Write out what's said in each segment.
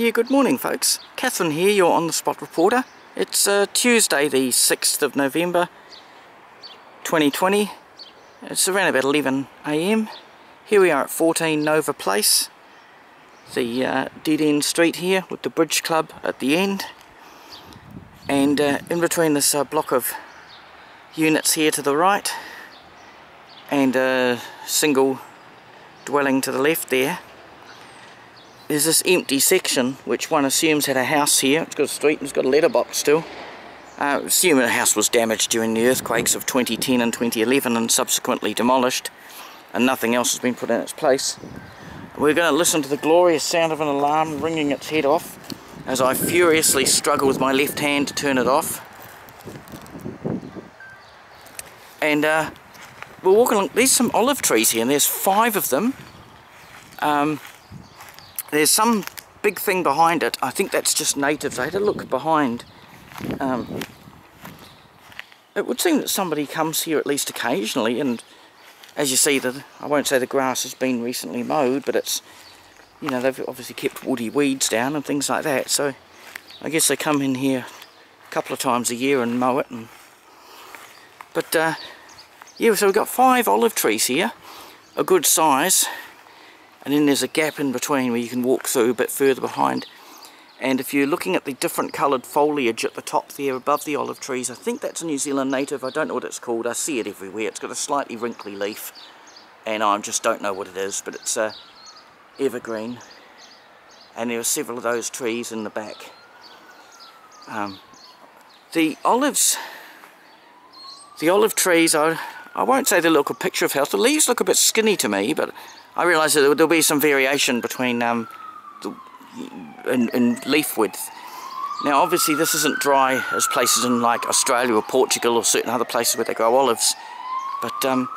Yeah, good morning folks. Catherine here, your On The Spot reporter. It's uh, Tuesday the 6th of November 2020. It's around about 11am. Here we are at 14 Nova Place. The uh, dead end street here with the bridge club at the end. And uh, in between this uh, block of units here to the right and a single dwelling to the left there there's this empty section which one assumes had a house here. It's got a street and it's got a letterbox still. Uh, assuming the house was damaged during the earthquakes of 2010 and 2011 and subsequently demolished and nothing else has been put in its place. We're going to listen to the glorious sound of an alarm ringing its head off as I furiously struggle with my left hand to turn it off. And uh, we're walking along, there's some olive trees here and there's five of them. Um, there's some big thing behind it. I think that's just natives. I had a look behind. Um, it would seem that somebody comes here at least occasionally and as you see, the, I won't say the grass has been recently mowed, but it's, you know, they've obviously kept woody weeds down and things like that. So I guess they come in here a couple of times a year and mow it. And, but uh, yeah, so we've got five olive trees here, a good size and then there's a gap in between where you can walk through a bit further behind. And if you're looking at the different coloured foliage at the top there above the olive trees I think that's a New Zealand native. I don't know what it's called. I see it everywhere. It's got a slightly wrinkly leaf. And I just don't know what it is but it's a evergreen. And there are several of those trees in the back. Um, the olives the olive trees are I won't say they look a picture of health the leaves look a bit skinny to me but I realise that there'll be some variation between um, the, in, in leaf width. Now obviously this isn't dry as places in like Australia or Portugal or certain other places where they grow olives, but um,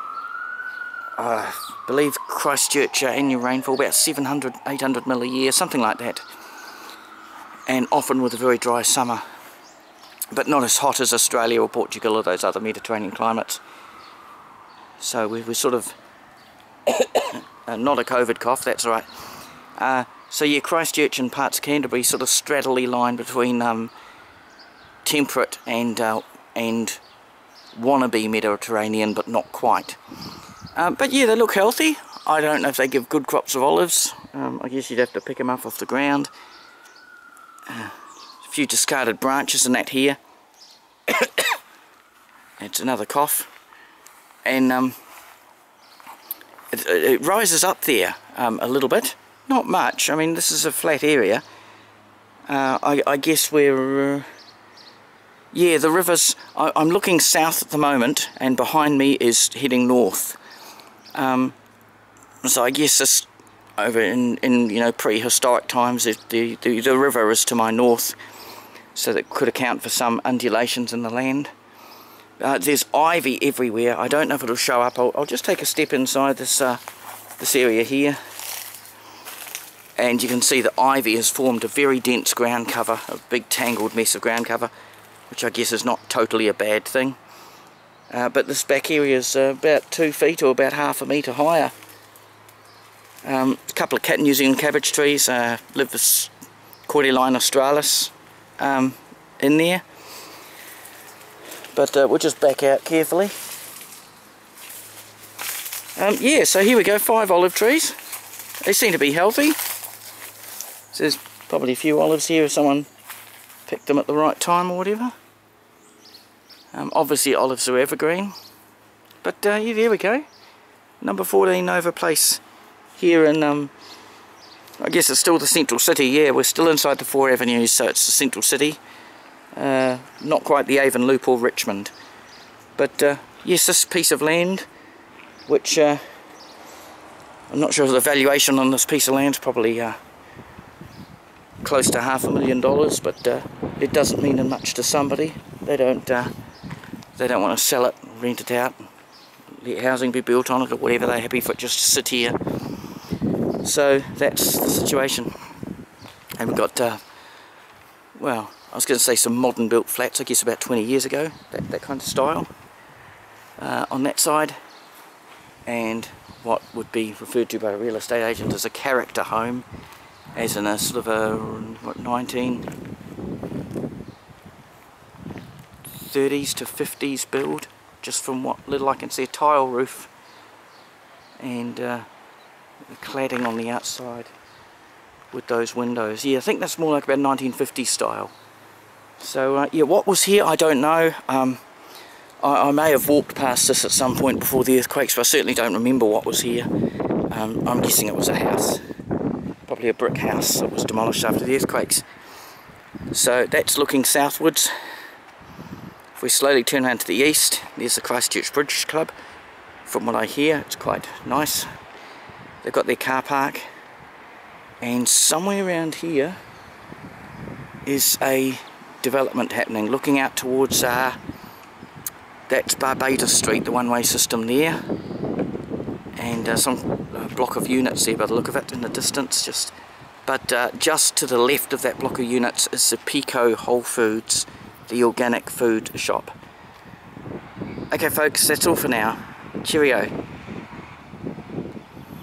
I believe Christchurch uh, annual rainfall about 700, 800 mil a year, something like that. And often with a very dry summer, but not as hot as Australia or Portugal or those other Mediterranean climates. So we, we're sort of uh, not a COVID cough, that's right. Uh, so yeah, Christchurch and parts of Canterbury sort of straddly line between um, temperate and uh, and wannabe Mediterranean, but not quite. Uh, but yeah, they look healthy. I don't know if they give good crops of olives. Um, I guess you'd have to pick them up off the ground. Uh, a few discarded branches and that here. it's another cough. And um, it, it rises up there um, a little bit. Not much. I mean, this is a flat area. Uh, I, I, guess we're... Uh, yeah, the river's... I, am looking south at the moment, and behind me is heading north. Um, so I guess this over in, in you know prehistoric times the, the, the river is to my north so that could account for some undulations in the land. Uh, there's ivy everywhere. I don't know if it'll show up. I'll, I'll just take a step inside this uh, this area here. And you can see that ivy has formed a very dense ground cover, a big tangled mess of ground cover, which I guess is not totally a bad thing. Uh, but this back area is uh, about two feet or about half a metre higher. Um, a couple of cat New Zealand cabbage trees, uh, Livis cordyline australis um, in there. But uh, we'll just back out carefully. Um, yeah, so here we go, five olive trees. They seem to be healthy. So there's probably a few olives here if someone picked them at the right time or whatever. Um, obviously olives are evergreen. But uh, yeah, there we go. Number 14 Nova Place here in, um, I guess it's still the central city, yeah, we're still inside the four avenues, so it's the central city. Uh, not quite the Avon Loop or Richmond. But uh, yes, this piece of land, which uh, I'm not sure the valuation on this piece of land is probably uh, close to half a million dollars, but uh, it doesn't mean much to somebody. They don't uh, they don't want to sell it, rent it out, let housing be built on it or whatever. They're happy for it just to sit here. So that's the situation. And we've got, well, I was going to say some modern built flats, I guess about 20 years ago, that, that kind of style uh, on that side. And what would be referred to by a real estate agent as a character home as in a sort of a what 19 30s to 50s build just from what little I can see a tile roof and uh, cladding on the outside with those windows yeah I think that's more like about 1950s style so uh, yeah what was here I don't know um, I, I, may have walked past this at some point before the earthquakes but I certainly don't remember what was here um, I'm guessing it was a house probably a brick house that was demolished after the earthquakes. So that's looking southwards. If we slowly turn around to the east, there's the Christchurch Bridge Club. From what I hear, it's quite nice. They've got their car park. And somewhere around here is a development happening. Looking out towards, uh, that's Barbadoes Street, the one-way system there. And uh, some block of units there by the look of it in the distance just but uh, just to the left of that block of units is the Piko Whole Foods the organic food shop okay folks that's all for now cheerio